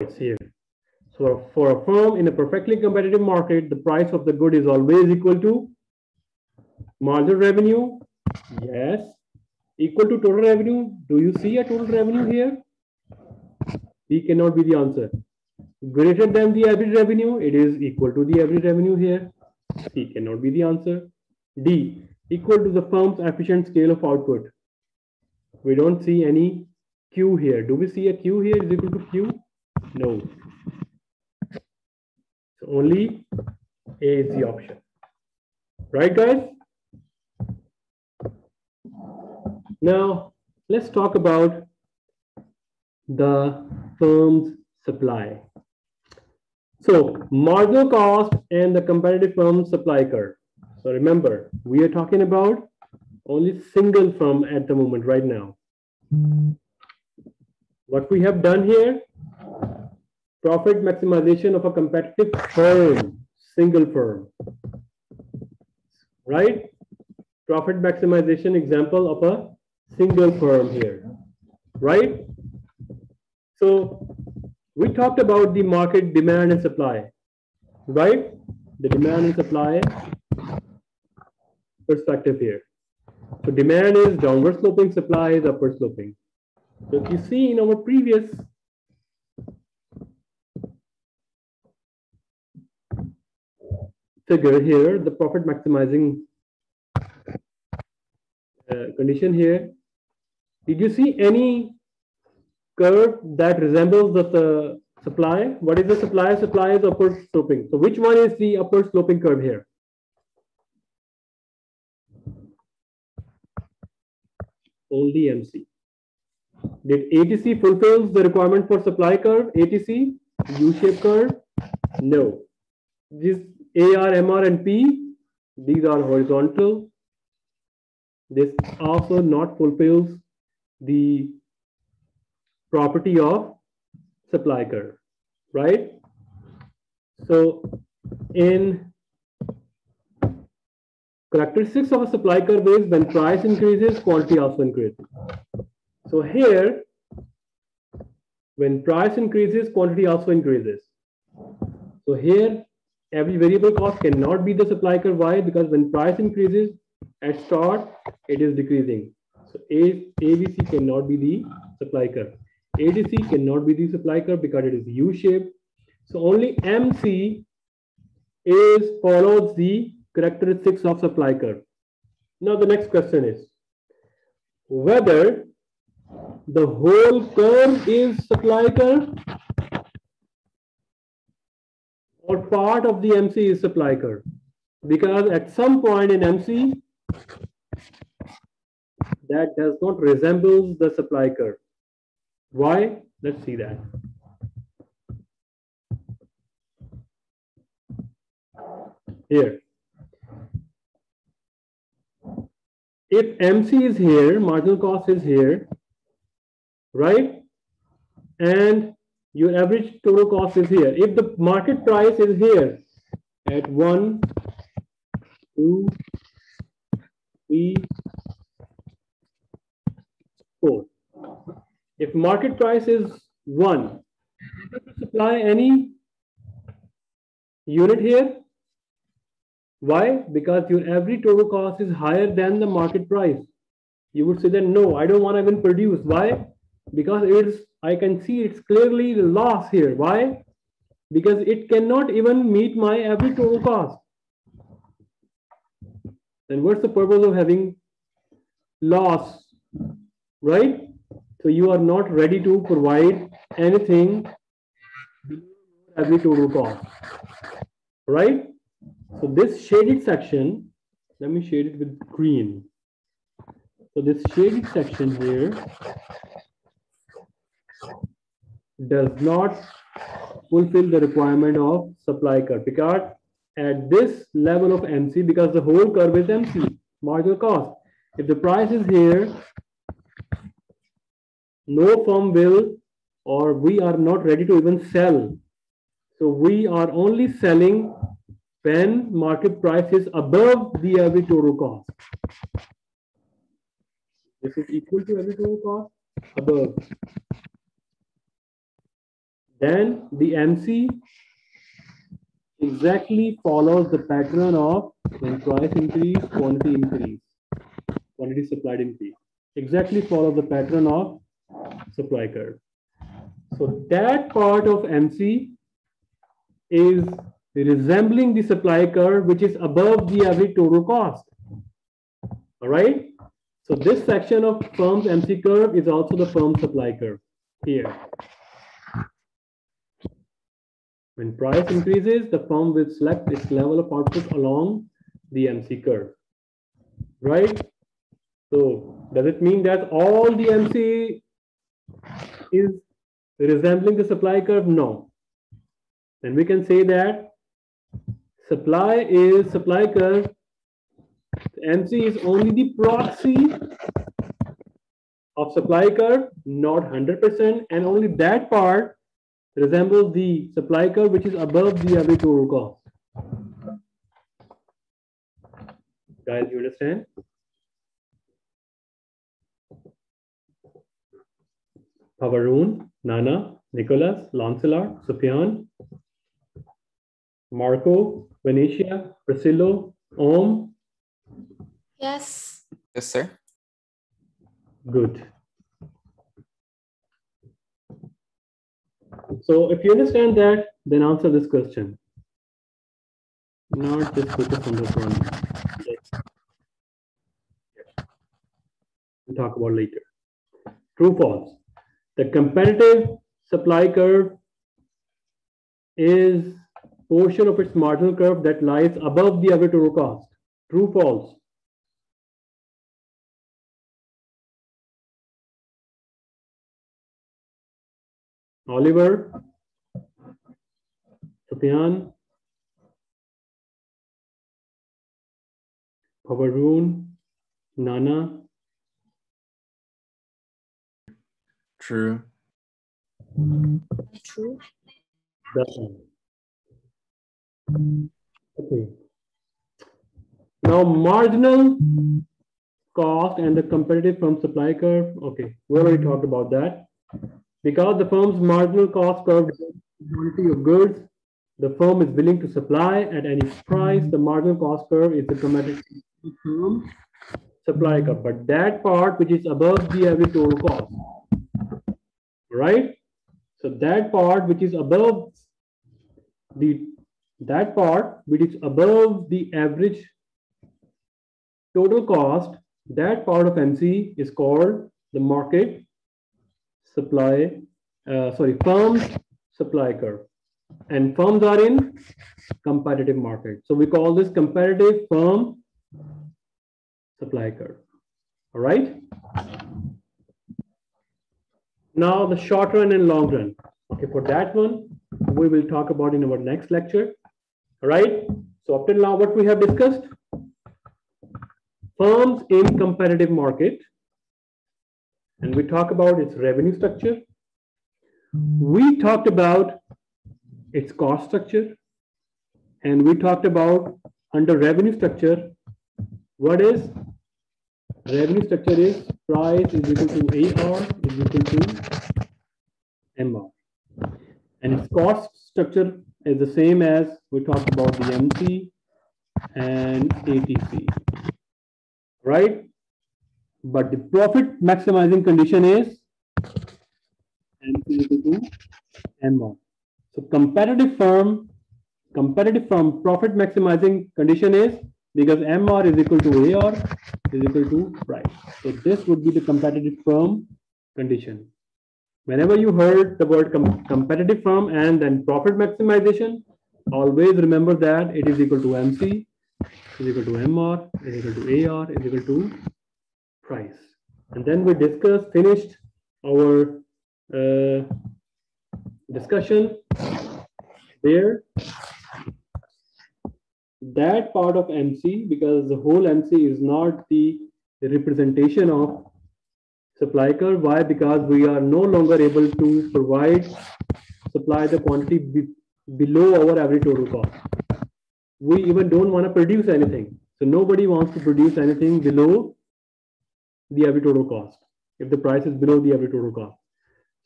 it's here. So for a firm in a perfectly competitive market, the price of the good is always equal to marginal revenue. Yes. Equal to total revenue. Do you see a total revenue here? B cannot be the answer. Greater than the average revenue, it is equal to the average revenue here. C cannot be the answer. D, equal to the firm's efficient scale of output. We don't see any Q here. Do we see a Q here is equal to Q? No. So only A is the option. Right, guys? Now, let's talk about the firm's supply. So marginal cost and the competitive firm supply curve. So remember, we are talking about only single firm at the moment right now. What we have done here, profit maximization of a competitive firm, single firm, right? Profit maximization example of a single firm here, right? So we talked about the market demand and supply, right? The demand and supply perspective here. So demand is downward sloping, supply is upward sloping. So if you see in our previous figure here, the profit maximizing uh, condition here, did you see any curve that resembles the uh, supply. What is the supply? Supply is upward sloping. So which one is the upward sloping curve here? Only MC. Did ATC fulfills the requirement for supply curve? ATC, U-shaped curve? No. This AR, MR, and P, these are horizontal. This also not fulfills the property of supply curve, right? So in characteristics of a supply curve is when price increases, quantity also increases. So here, when price increases, quantity also increases. So here, every variable cost cannot be the supply curve. Why? Because when price increases at start, it is decreasing. So A, AVC cannot be the supply curve. ATC cannot be the supply curve because it is U-shaped. So only MC is follows the characteristics of supply curve. Now the next question is whether the whole curve is supply curve or part of the MC is supply curve. Because at some point in MC, that does not resemble the supply curve. Why? Let's see that. Here. If MC is here, marginal cost is here, right? And your average total cost is here. If the market price is here at one, two, three, four if market price is one, supply any unit here. Why? Because your every total cost is higher than the market price. You would say that no, I don't want to even produce. Why? Because it's I can see it's clearly loss here. Why? Because it cannot even meet my every total cost. Then what's the purpose of having loss? Right? So you are not ready to provide anything every total cost, right? So this shaded section, let me shade it with green. So this shaded section here does not fulfill the requirement of supply curve because at this level of MC, because the whole curve is MC, marginal cost. If the price is here, no firm will or we are not ready to even sell. So we are only selling when market price is above the average total cost. This is equal to average total cost above. Then the MC exactly follows the pattern of when price increase, quantity increase, quantity supplied increase. Exactly follow the pattern of supply curve. So that part of MC is resembling the supply curve, which is above the average total cost. All right. So this section of firm's MC curve is also the firm supply curve here. When price increases, the firm will select its level of output along the MC curve, right? So does it mean that all the MC is resembling the supply curve? No. Then we can say that supply is supply curve. MC is only the proxy of supply curve, not 100%, and only that part resembles the supply curve, which is above the average total cost. Guys, you understand? Pavaroon, Nana, Nicholas, Lancelot, Sufyan, Marco, Venetia, Priscillo, Om. Yes. Yes, sir. Good. So if you understand that, then answer this question. Not just focus on this one. We'll talk about later. True, false. The competitive supply curve is portion of its marginal curve that lies above the average total cost. True, false. Oliver, Sufyan, Pavaroon, Nana, True. True. that one. Okay. Now marginal cost and the competitive firm supply curve. Okay, we already talked about that. Because the firm's marginal cost curve quantity of goods the firm is willing to supply at any price, the marginal cost curve is the firm supply curve. But that part which is above the average total cost, right? So that part which is above the that part which is above the average total cost, that part of MC is called the market supply, uh, sorry, firms supply curve. And firms are in competitive market. So we call this competitive firm supply curve. All right. Now the short run and long run. Okay, for that one, we will talk about in our next lecture. All right. So up till now, what we have discussed, firms in competitive market, and we talk about its revenue structure. We talked about its cost structure, and we talked about under revenue structure, what is revenue structure is price is equal to AR is equal to MR. And its cost structure is the same as we talked about the MC and ATC, right? But the profit maximizing condition is is equal to MR. So competitive firm, competitive firm profit maximizing condition is because MR is equal to AR is equal to price. So this would be the competitive firm condition. Whenever you heard the word com competitive firm and then profit maximization, always remember that it is equal to MC, is equal to MR, is equal to AR, is equal to price. And then we discussed, finished our uh, discussion there. That part of MC, because the whole MC is not the representation of supply curve. Why? Because we are no longer able to provide, supply the quantity be, below our average total cost. We even don't want to produce anything. So nobody wants to produce anything below the average total cost if the price is below the average total cost.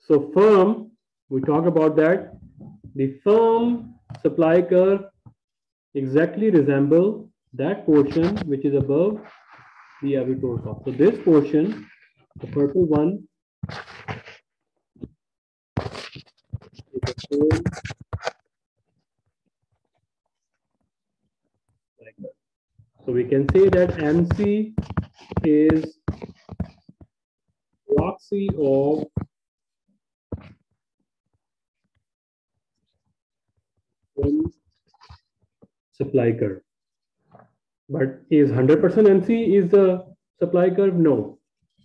So firm we talk about that. The firm supply curve exactly resemble that portion which is above the average total cost. So this portion, the purple one, is the. So we can say that MC is proxy of supply curve. But is 100% MC is the supply curve? No.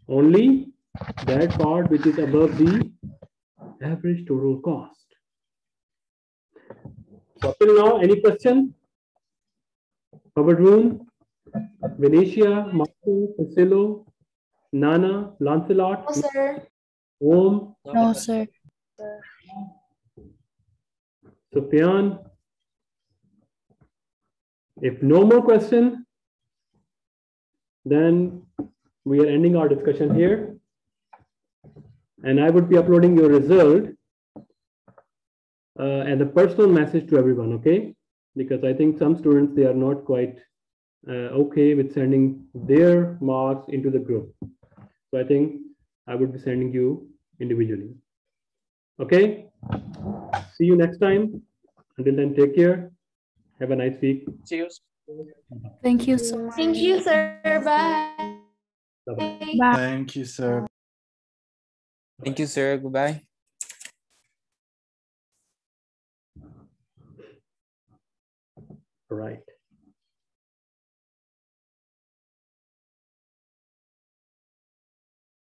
Only that part which is above the average total cost. So till now, any question? Pavaroon, Venetia, Marco, Priscillo, Nana, Lancelot, No, sir. Om, No, sir. Sufyan. If no more question, then we are ending our discussion here. And I would be uploading your result uh, as a personal message to everyone, okay? Because I think some students, they are not quite uh, okay with sending their marks into the group. So I think I would be sending you individually. Okay? See you next time. Until then, take care. Have a nice week. See you. Thank you so much. Thank you, sir. Bye. Bye-bye. Thank you, sir. Thank you, sir. Goodbye. All right.